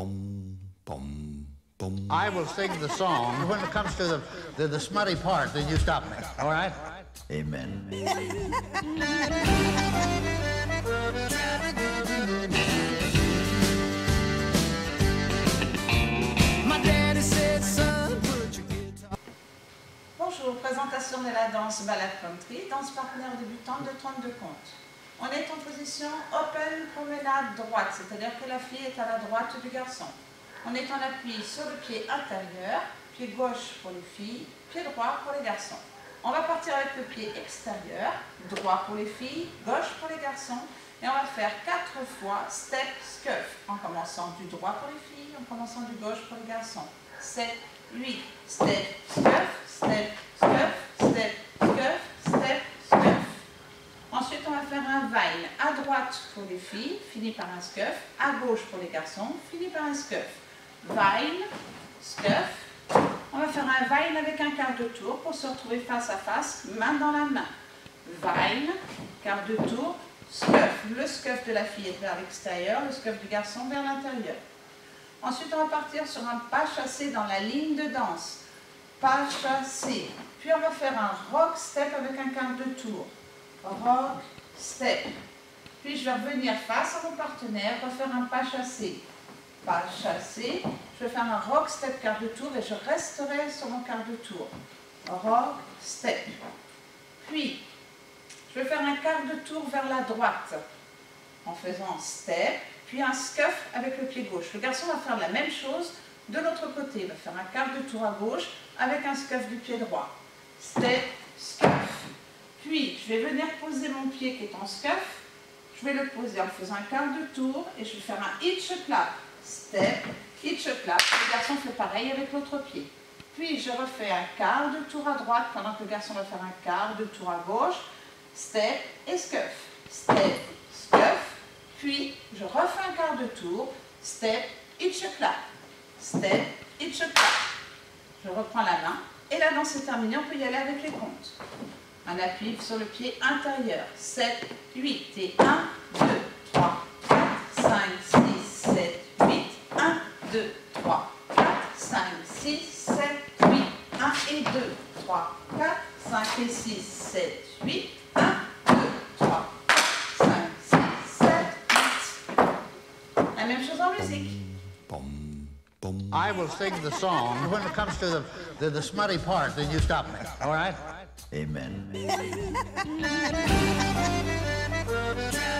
Bum, bum, bum. I will sing the song. When it comes to the, the, the smutty part, then you stop me. All right? Amen. Bonjour, présentation de la danse Ballad Country, danse partenaire débutante de 32 comptes. On est en position open promenade droite, c'est-à-dire que la fille est à la droite du garçon. On est en appui sur le pied intérieur, pied gauche pour les filles, pied droit pour les garçons. On va partir avec le pied extérieur, droit pour les filles, gauche pour les garçons, et on va faire quatre fois step scuff, en commençant du droit pour les filles, en commençant du gauche pour les garçons. 7, 8, step scuff, step scuff, step scuff. Ensuite, on va faire un vine à pour les filles, fini par un scuff, à gauche pour les garçons, fini par un scuff. Vine, scuff. On va faire un vine avec un quart de tour pour se retrouver face à face, main dans la main. Vine, quart de tour, scuff. Le scuff de la fille est vers l'extérieur, le scuff du garçon vers l'intérieur. Ensuite, on va partir sur un pas chassé dans la ligne de danse. Pas chassé. Puis on va faire un rock step avec un quart de tour. Rock step. Puis je vais revenir face à mon partenaire, refaire un pas chassé. Pas chassé. Je vais faire un rock step quart de tour et je resterai sur mon quart de tour. Rock step. Puis, je vais faire un quart de tour vers la droite en faisant step, puis un scuff avec le pied gauche. Le garçon va faire la même chose de l'autre côté. Il va faire un quart de tour à gauche avec un scuff du pied droit. Step, scuff. Puis, je vais venir poser mon pied qui est en scuff. Je vais le poser en faisant un quart de tour et je vais faire un hitch clap. Step, hitch clap. Le garçon fait pareil avec l'autre pied. Puis, je refais un quart de tour à droite pendant que le garçon va faire un quart de tour à gauche. Step et scuff. Step, scuff. Puis, je refais un quart de tour. Step, hitch clap. Step, hitch clap. Je reprends la main. Et la danse est terminée. On peut y aller avec les comptes. Un appui sur le pied intérieur. 7, 8 et 1, 2, 3, 4, 5, 6, 7, 8. 1, 2, 3, 4, 5, 6, 7, 8. 1 et 2, 3, 4, 5 et 6, 7, 8. 1, 2, 3, 4, 5, 6, 7, 8. La même chose en musique. I will sing the song. When it comes to the, the, the smutty part, then you stop me. All right? Amen. Thank